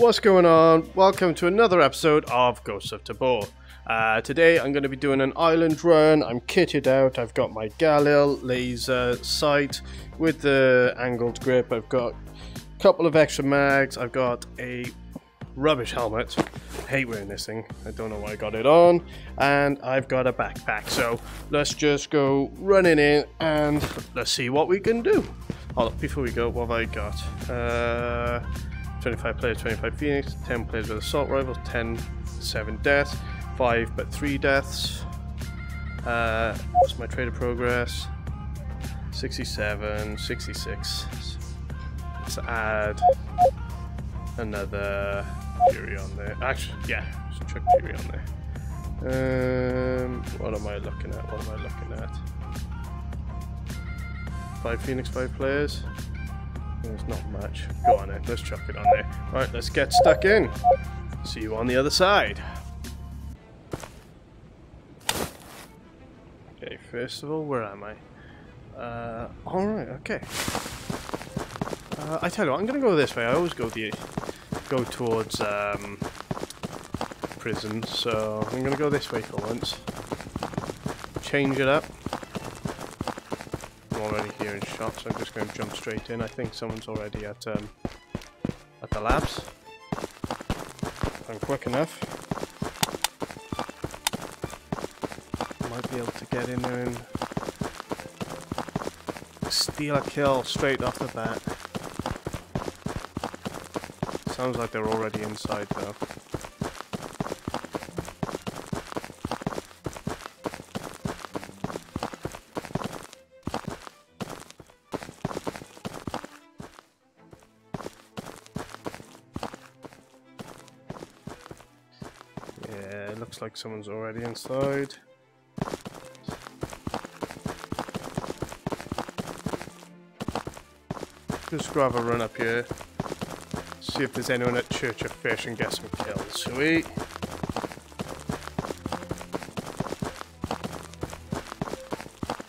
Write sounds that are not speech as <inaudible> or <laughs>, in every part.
What's going on? Welcome to another episode of Ghosts of Tabor. Uh, today I'm going to be doing an island run. I'm kitted out. I've got my Galil laser sight with the angled grip. I've got a couple of extra mags. I've got a rubbish helmet. I hate wearing this thing. I don't know why I got it on. And I've got a backpack. So let's just go running in and let's see what we can do. Hold up, before we go, what have I got? Uh, 25 players, 25 Phoenix, 10 players with assault rifles, 10, 7 deaths, 5 but 3 deaths. Uh, what's my trader progress? 67, 66. Let's add another Fury on there. Actually, yeah, let's chuck Fury on there. Um, what am I looking at? What am I looking at? 5 Phoenix, 5 players. There's not much. Go on then, let's chuck it on there. Alright, let's get stuck in. See you on the other side. Okay, first of all, where am I? Uh, alright, okay. Uh, I tell you what, I'm gonna go this way. I always go the go towards um, prison, so I'm gonna go this way for once. Change it up. Shots, so I'm just going to jump straight in. I think someone's already at um, at the labs. I'm quick enough. Might be able to get in there and steal a kill straight off the bat. Sounds like they're already inside though. Like someone's already inside. Just grab a run up here. See if there's anyone at Church of Fish and get some kills. Sweet.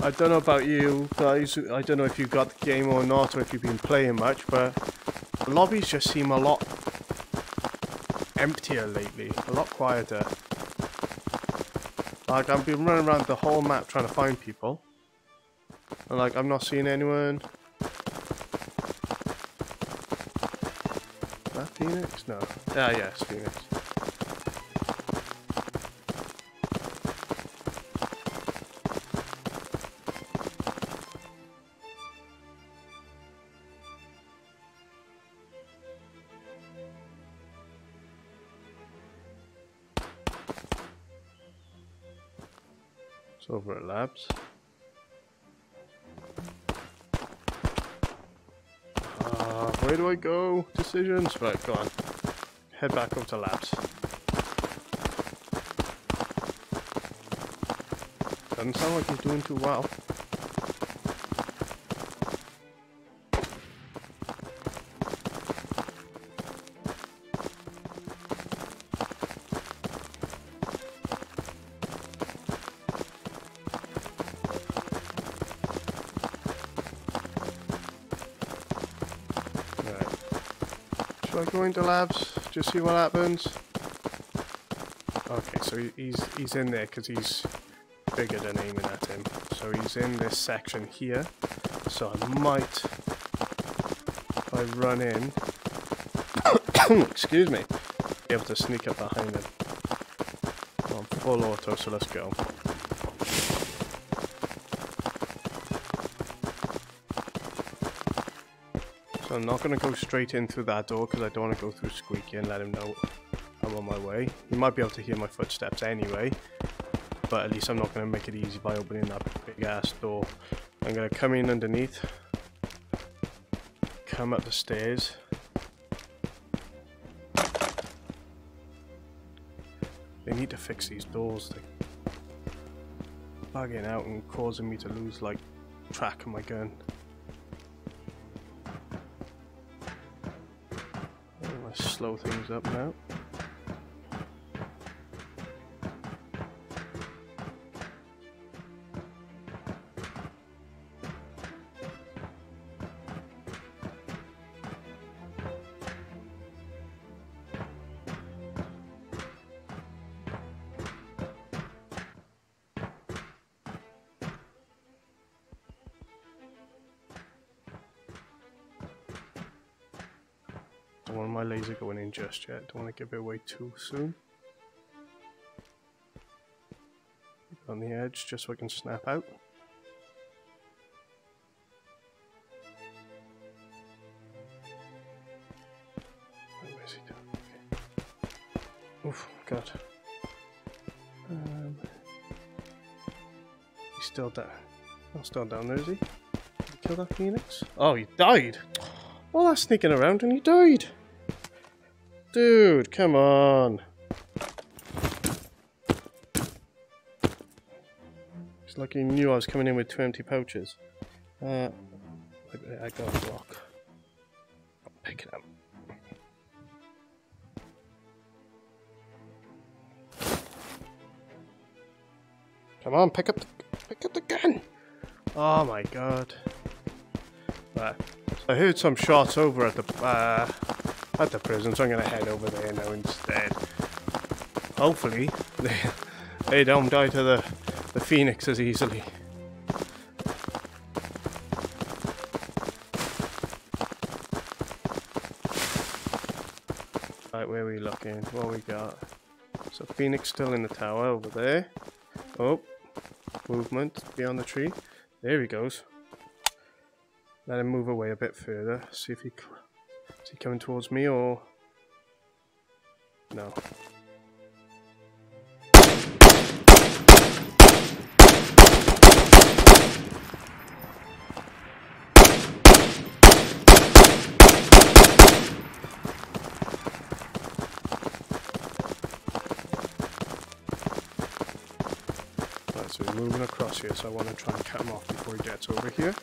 I don't know about you guys, I don't know if you've got the game or not, or if you've been playing much, but the lobbies just seem a lot emptier lately, a lot quieter. Like, I've been running around the whole map trying to find people. And like, I'm not seeing anyone. Is that Phoenix? No. Ah, yes, Phoenix. It's over at Labs. Uh, where do I go? Decisions? Right, go on. Head back over to Labs. Doesn't sound like he's doing too well. Should I go into labs? Just see what happens? Okay, so he's he's in there because he's bigger than aiming at him. So he's in this section here. So I might, if I run in, <coughs> excuse me, be able to sneak up behind him. I'm full auto, so let's go. So I'm not going to go straight in through that door because I don't want to go through Squeaky and let him know I'm on my way. He might be able to hear my footsteps anyway, but at least I'm not going to make it easy by opening that big ass door. I'm going to come in underneath, come up the stairs. They need to fix these doors. They're bugging out and causing me to lose like track of my gun. Slow things up now. In just yet. Don't want to give it away too soon. On the edge just so I can snap out. Where's he doing? Okay. Oof, God. Um, he's still down. Oh, still down there, is he? Did he kill that phoenix? Oh, he died! All that sneaking around and he died! Dude, come on! It's like he knew I was coming in with two empty pouches. Uh, I, I got a block. I'll pick it up. Come on, pick up the, pick up the gun! Oh my god. Right. I heard some shots over at the uh, at the prison, so I'm gonna head over there now instead. Hopefully, they <laughs> they don't die to the the phoenix as easily. Right, where are we looking? What we got? So phoenix still in the tower over there. Oh, movement beyond the tree. There he goes. Let him move away a bit further. See if he is he coming towards me or no. Right, so he's moving across here, so I want to try and cut him off before he gets over here.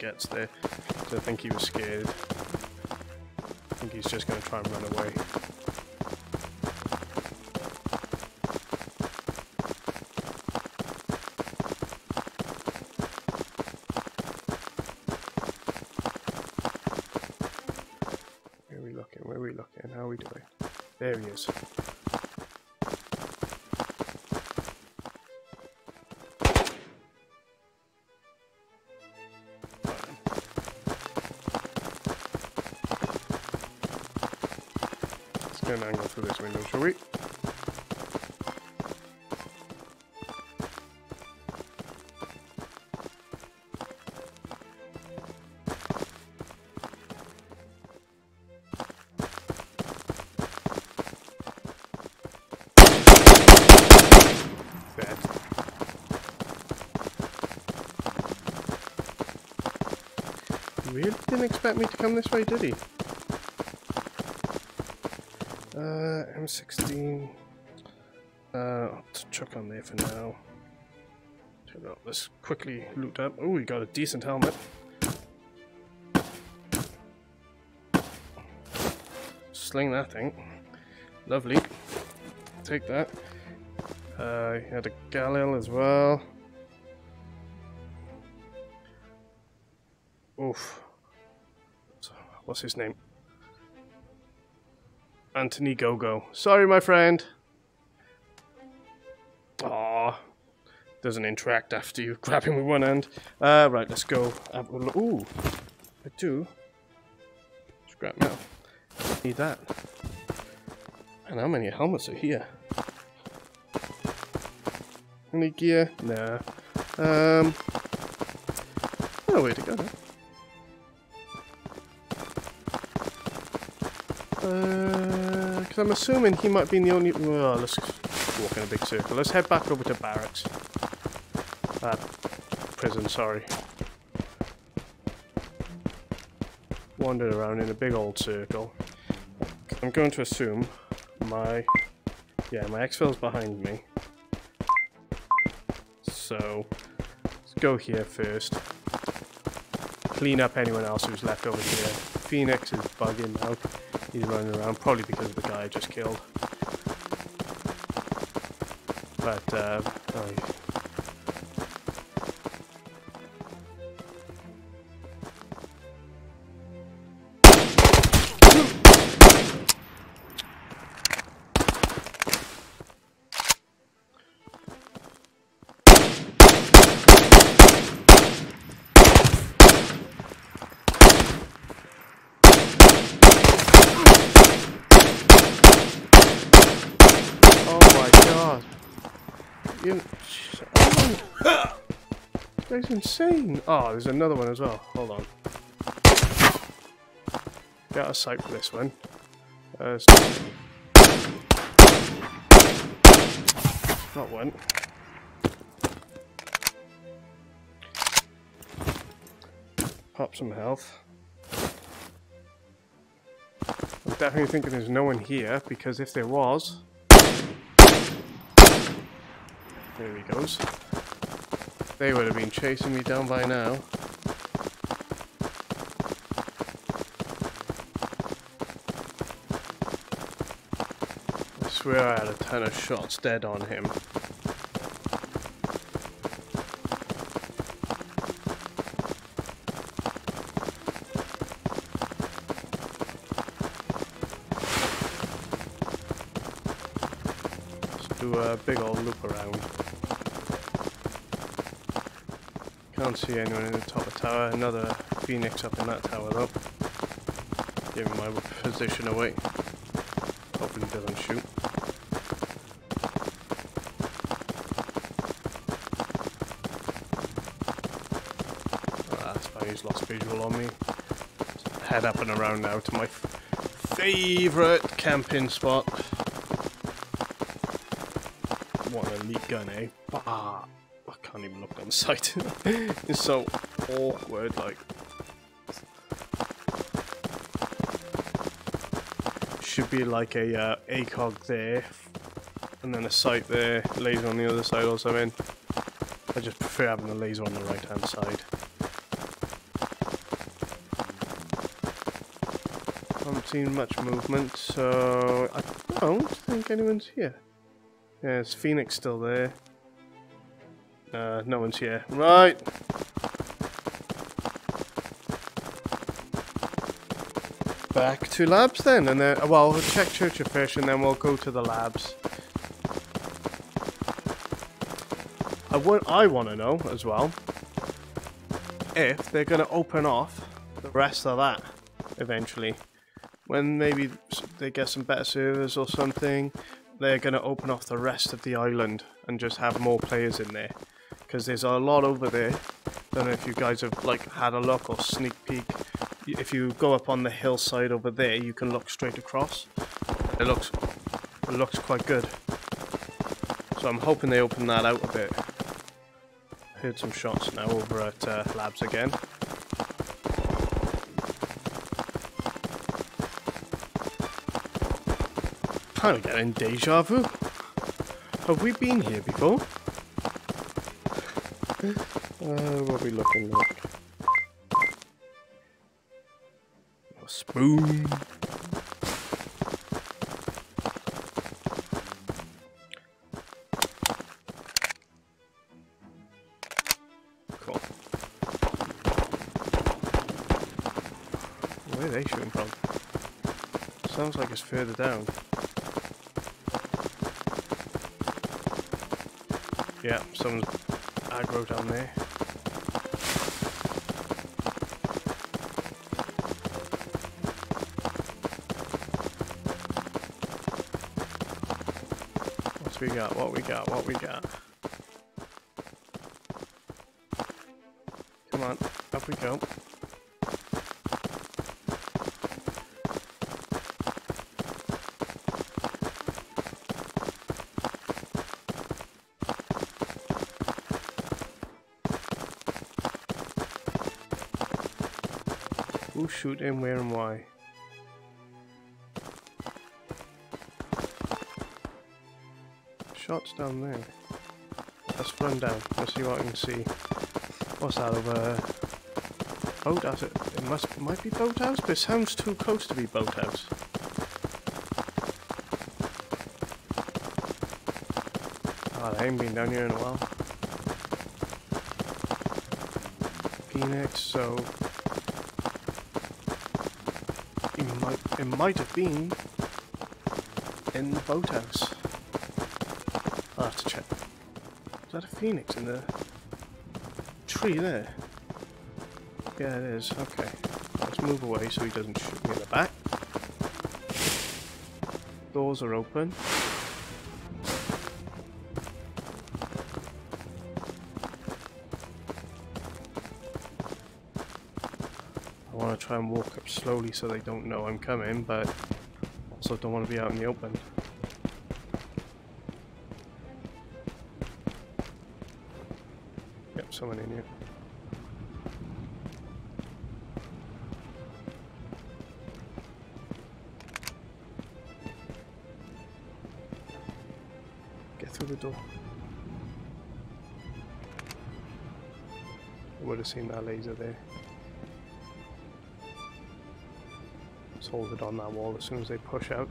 Gets there. So I think he was scared. I think he's just going to try and run away. Angle through this window, shall we? Really didn't expect me to come this way, did he? Uh, M16. Uh, chuck on there for now. Turn. Let's quickly loot up. Oh, we got a decent helmet. Sling that thing. Lovely. Take that. Uh, had a Galil as well. Oof. So, what's his name? Anthony Gogo. Sorry, my friend. Aw. Doesn't interact after you grab him with one hand. Uh, right, let's go. Ooh. I do. Scrap metal. Need that. And how many helmets are here? Any gear? Nah. Um. Oh, where to go now? Because I'm assuming he might be the only. Well, let's walk in a big circle. Let's head back over to barracks. Uh, prison, sorry. Wandered around in a big old circle. I'm going to assume my. Yeah, my exfil's behind me. So, let's go here first. Clean up anyone else who's left over here. Phoenix is bugging now. He's running around, probably because of the guy I just killed. But, uh, oh, this insane. Oh, there's another one as well. Hold on. Got a sight for this one. Uh, not one. Pop some health. I'm definitely thinking there's no one here because if there was, There he goes. They would have been chasing me down by now. I swear I had a ton of shots dead on him. Do a big old loop around. Can't see anyone in the top of the tower. Another phoenix up in that tower though. Giving my position away. Hopefully doesn't shoot. Oh, that's fine, he's lost visual on me. Head up and around now to my favourite camping spot. What an elite gun, eh? Bah can't even look the sight. <laughs> it's so awkward, like. Should be like a uh, ACOG there, and then a sight there, laser on the other side or something. I just prefer having the laser on the right hand side. Haven't seen much movement, so I don't think anyone's here. Yeah, there's Phoenix still there. Uh, no one's here. Right. Back to labs then, and then, well, we'll check Church of Fish and then we'll go to the labs. I, I want to know as well if they're going to open off the rest of that eventually. When maybe they get some better servers or something, they're going to open off the rest of the island and just have more players in there because there's a lot over there. Don't know if you guys have like had a look or sneak peek. If you go up on the hillside over there, you can look straight across. It looks, it looks quite good. So I'm hoping they open that out a bit. Heard some shots now over at uh, Labs again. Kind of getting deja vu. Have we been here before? Uh, what are we looking like? A spoon. Cool. Where are they shooting from? Sounds like it's further down. Yeah, someone's aggro down there. What we got? What we got? What we got? Come on, up we go. Shoot and where and why? Shots down there. Let's run down. Let's see what I can see. What's that over there? boathouse. It, it must it might be boathouse, but it sounds too close to be boathouse. Oh, ah, I ain't been down here in a while. Phoenix, so it might have been in the boathouse. I'll have to check. Is that a phoenix in the tree there? Yeah, it is. Okay. Let's move away so he doesn't shoot me in the back. Doors are open. I want to try and walk up slowly so they don't know I'm coming, but also don't want to be out in the open. Yep, someone in here. Get through the door. I would have seen that laser there. It on that wall as soon as they push out.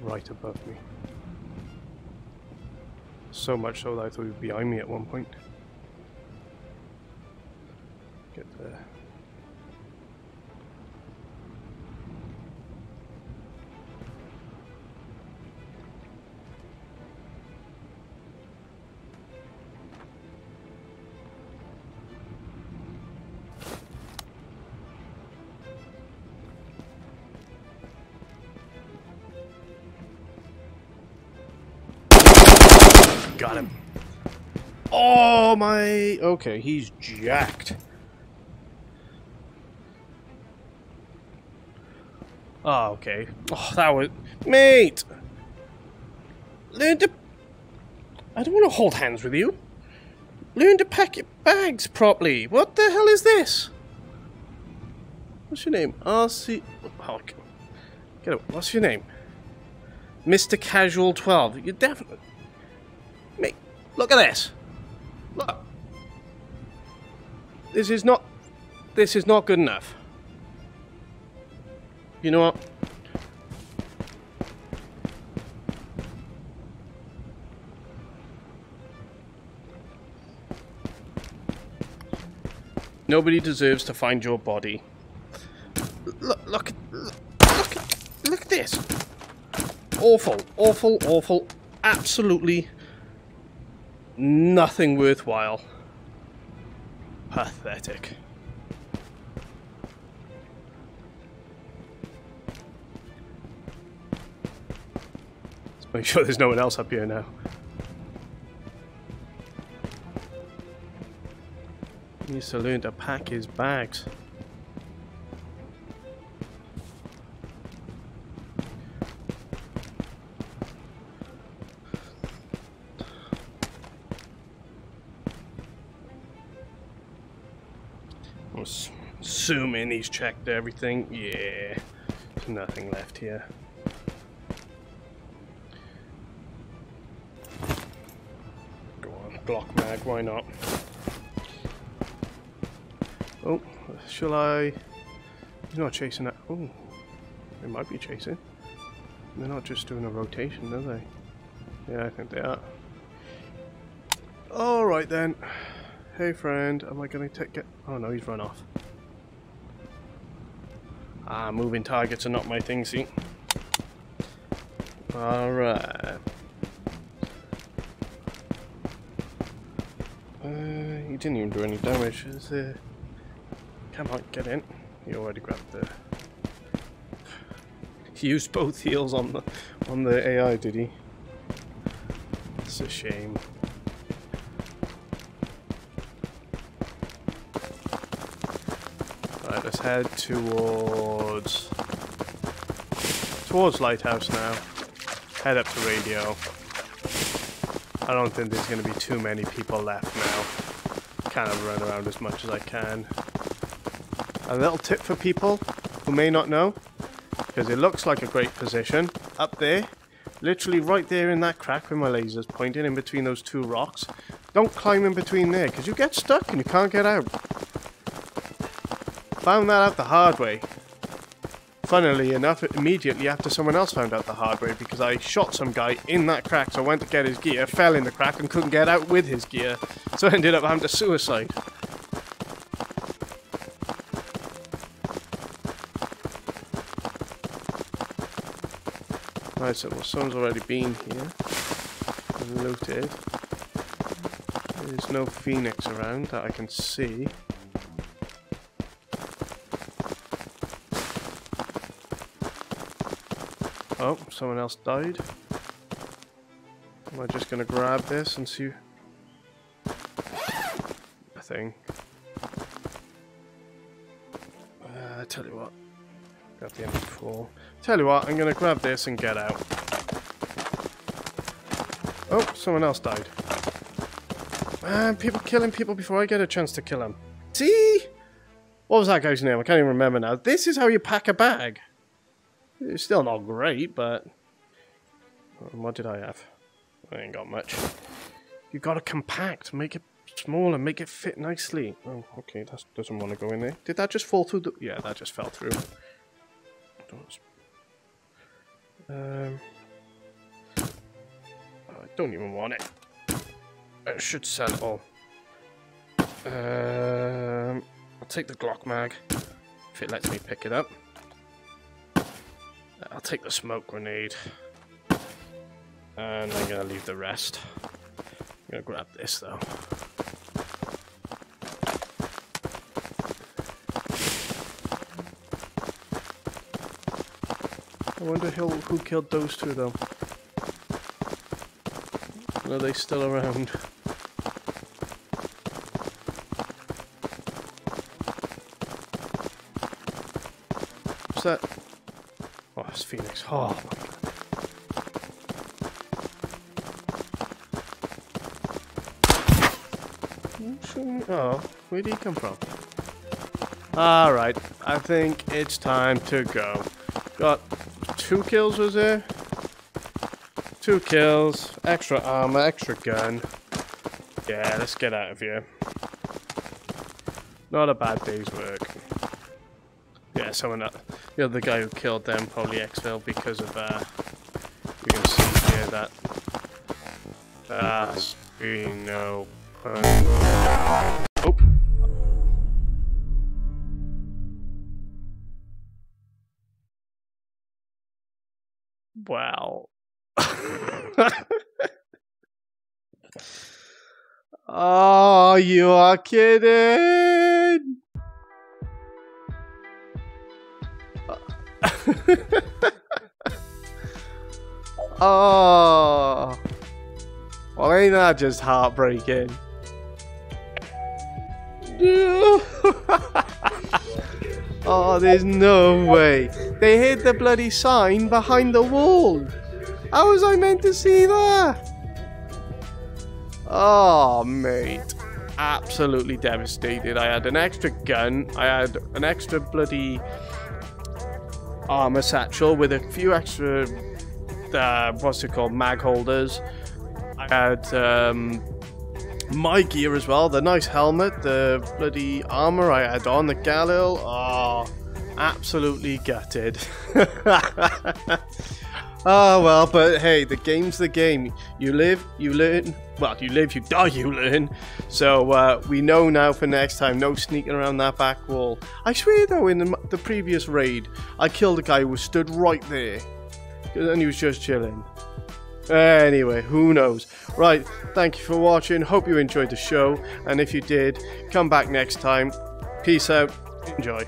Right above me. So much so that I thought he was behind me at one point. Got him. Oh my. Okay, he's jacked. Oh, okay. Oh, that was. Mate! Learn to. I don't want to hold hands with you. Learn to pack your bags properly. What the hell is this? What's your name? RC. Oh. Get it. What's your name? Mr. Casual 12. You're definitely. Look at this. Look. This is not. This is not good enough. You know what? Nobody deserves to find your body. Look, look, look, look at this. Awful, awful, awful. Absolutely nothing worthwhile. Pathetic. Let's make sure there's no one else up here now. He needs to learn to pack his bags. Assuming he's checked everything. Yeah, there's nothing left here. Go on, Glock mag, why not? Oh, shall I? He's not chasing that. Oh, they might be chasing. They're not just doing a rotation, are they? Yeah, I think they are. Alright then. Hey friend, am I gonna take it? Oh no, he's run off. Ah, moving targets are not my thing, see? Alright. Uh, he didn't even do any damage. Is there... Come get in. He already grabbed the... He <laughs> used both heals on the on the AI, did he? It's a shame. Right, let's head towards towards Lighthouse now. Head up to radio. I don't think there's going to be too many people left now. Kind of run around as much as I can. A little tip for people who may not know, because it looks like a great position up there, Literally right there in that crack where my lasers pointing in between those two rocks. Don't climb in between there, because you get stuck and you can't get out. Found that out the hard way. Funnily enough, immediately after someone else found out the hard way, because I shot some guy in that crack, so I went to get his gear, fell in the crack and couldn't get out with his gear, so I ended up having to suicide. Right, so well, someone's already been here and looted. There's no phoenix around that I can see. Oh, someone else died. Am I just gonna grab this and see? A thing. Uh, I tell you what. Got the MP4. Tell you what, I'm gonna grab this and get out. Oh, someone else died. Man, people killing people before I get a chance to kill them. See? What was that guy's name? I can't even remember now. This is how you pack a bag. It's still not great, but... What did I have? I ain't got much. You gotta compact, make it smaller, make it fit nicely. Oh, okay, that doesn't want to go in there. Did that just fall through the... Yeah, that just fell through. Um, I don't even want it. I should sell it all. Um, I'll take the Glock mag, if it lets me pick it up. I'll take the smoke grenade. And I'm gonna leave the rest. I'm gonna grab this though. I wonder who, who killed those two though. Are they still around? What's that? Phoenix. Oh. Oh, where did he come from? Alright, I think it's time to go. Got two kills was there? Two kills, extra armor, extra gun. Yeah, let's get out of here. Not a bad day's work. Yeah, someone else. The guy who killed them probably exfil because of, uh, you can see here that, ah, we know. oh. Wow. <laughs> oh, you are kidding. Oh. Well, ain't that just heartbreaking? <laughs> oh, there's no way. They hid the bloody sign behind the wall. How was I meant to see that? Oh, mate. Absolutely devastated. I had an extra gun. I had an extra bloody armor satchel with a few extra, uh, what's it called, mag holders. I had um, my gear as well, the nice helmet, the bloody armor I had on, the Galil. Oh, absolutely gutted. <laughs> Ah, oh, well, but hey, the game's the game. You live, you learn. Well, you live, you die, you learn. So uh, we know now for next time, no sneaking around that back wall. I swear, though, in the, the previous raid, I killed a guy who stood right there. And he was just chilling. Anyway, who knows? Right, thank you for watching. Hope you enjoyed the show. And if you did, come back next time. Peace out. Enjoy.